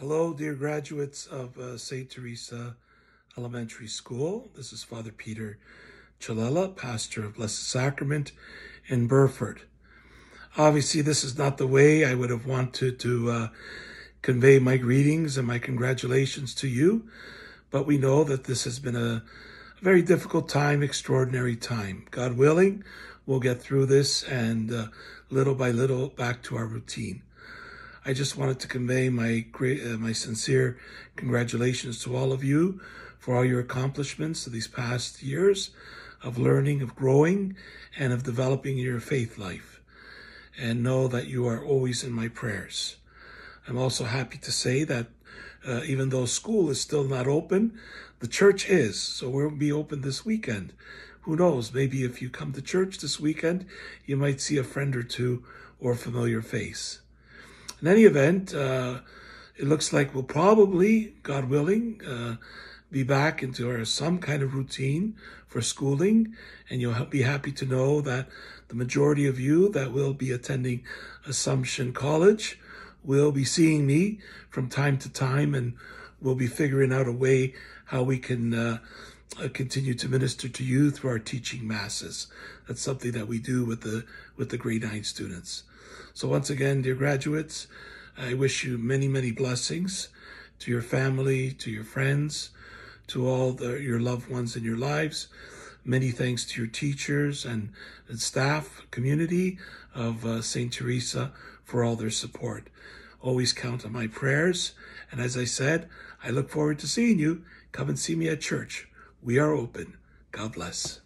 Hello, dear graduates of uh, St. Theresa Elementary School. This is Father Peter Ciallella, pastor of Blessed Sacrament in Burford. Obviously, this is not the way I would have wanted to uh, convey my greetings and my congratulations to you, but we know that this has been a, a very difficult time, extraordinary time. God willing, we'll get through this and uh, little by little back to our routine. I just wanted to convey my great, uh, my sincere congratulations to all of you for all your accomplishments of these past years of learning, of growing, and of developing your faith life. And know that you are always in my prayers. I'm also happy to say that uh, even though school is still not open, the church is. So we'll be open this weekend. Who knows? Maybe if you come to church this weekend, you might see a friend or two or a familiar face. In any event, uh, it looks like we'll probably, God willing, uh, be back into our, some kind of routine for schooling, and you'll be happy to know that the majority of you that will be attending Assumption College will be seeing me from time to time, and we'll be figuring out a way how we can uh, uh continue to minister to you through our teaching masses. That's something that we do with the with the grade nine students. So once again, dear graduates, I wish you many, many blessings to your family, to your friends, to all the, your loved ones in your lives. Many thanks to your teachers and, and staff, community of uh, St. Theresa for all their support. Always count on my prayers. And as I said, I look forward to seeing you. Come and see me at church. We are open. God bless.